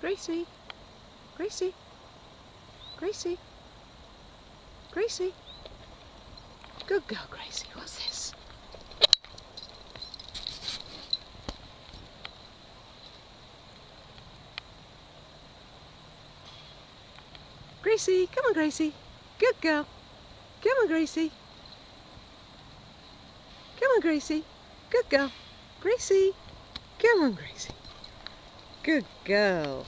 Gracie. Gracie. Gracie. Gracie. Good girl, Gracie. What's this? Gracie, come on, Gracie. Good girl. Come on, Gracie. Come on, Gracie. Good girl. Gracie. Come on, Gracie. Good girl.